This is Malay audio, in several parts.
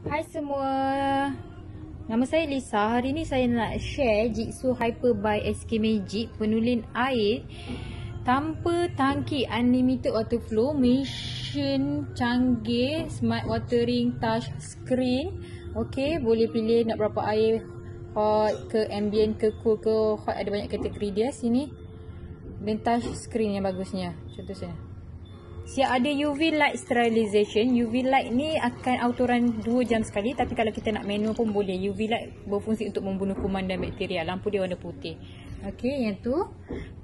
Hai semua. Nama saya Lisa. Hari ni saya nak share Jigsaw Hyper by SK Magic penulin air tanpa tangki unlimited water flow, mesin canggih, smart watering touch screen. Okey, boleh pilih nak berapa air hot ke ambient ke cool ke hot ada banyak kategori dia sini. Dan touch screen yang bagusnya. Contoh saya. Siap ada UV light sterilization. UV light ni akan auto run 2 jam sekali tapi kalau kita nak manual pun boleh. UV light berfungsi untuk membunuh kuman dan bakteria. Lampu dia warna putih. Okey, yang tu.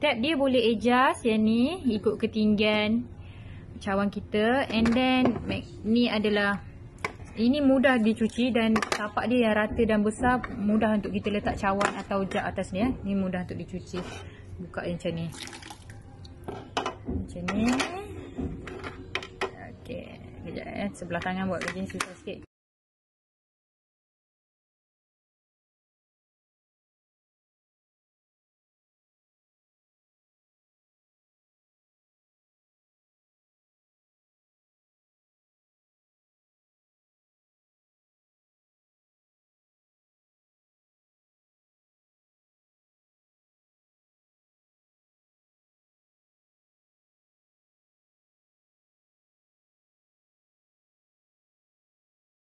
Tab dia boleh adjust yang ni ikut ketinggian cawan kita and then ni adalah ini mudah dicuci dan tapak dia yang rata dan besar mudah untuk kita letak cawan atau jug atas ni ya. Ni mudah untuk dicuci. Buka macam ni. Macam ni. Sebelah tangan buat ni susah sikit.